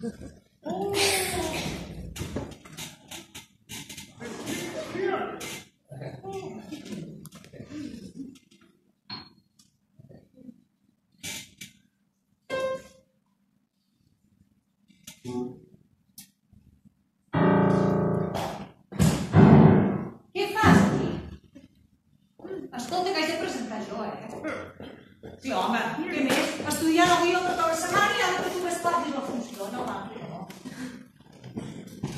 Què fas aquí? Escolta, que haig de presentar jo, eh? Sí, home, què més? Estudiant avui el